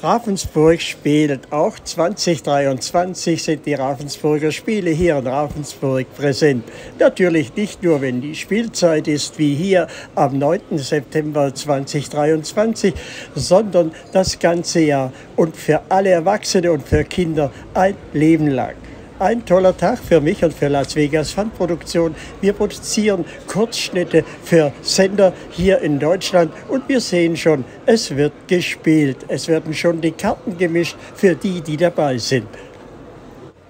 Ravensburg spielt. Auch 2023 sind die Ravensburger Spiele hier in Ravensburg präsent. Natürlich nicht nur, wenn die Spielzeit ist, wie hier am 9. September 2023, sondern das ganze Jahr und für alle Erwachsene und für Kinder ein Leben lang. Ein toller Tag für mich und für Las Vegas Fundproduktion. Wir produzieren Kurzschnitte für Sender hier in Deutschland und wir sehen schon, es wird gespielt. Es werden schon die Karten gemischt für die, die dabei sind.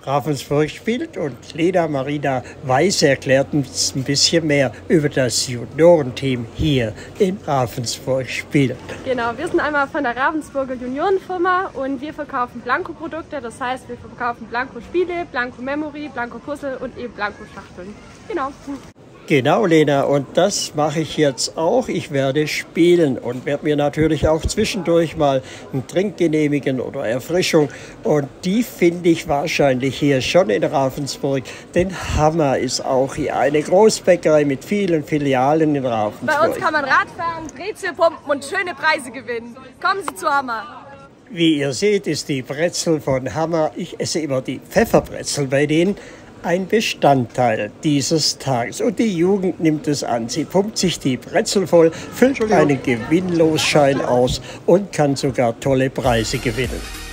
Ravensburg spielt und Leda Marina Weiß erklärt uns ein bisschen mehr über das Juniorenteam hier in Ravensburg spielt. Genau, wir sind einmal von der Ravensburger Juniorenfirma und wir verkaufen Blanko-Produkte, das heißt wir verkaufen Blanko-Spiele, Blanko-Memory, Blanko-Puzzle und eben Blanko-Schachteln. Genau. Genau, Lena, und das mache ich jetzt auch. Ich werde spielen und werde mir natürlich auch zwischendurch mal einen Trink genehmigen oder Erfrischung. Und die finde ich wahrscheinlich hier schon in Ravensburg. Denn Hammer ist auch hier eine Großbäckerei mit vielen Filialen in Ravensburg. Bei uns kann man Radfahren, Brezel pumpen und schöne Preise gewinnen. Kommen Sie zu Hammer. Wie ihr seht, ist die Brezel von Hammer. Ich esse immer die Pfefferbrezel bei denen ein Bestandteil dieses Tages. Und die Jugend nimmt es an. Sie pumpt sich die Brezel voll, füllt einen Gewinnlosschein aus und kann sogar tolle Preise gewinnen.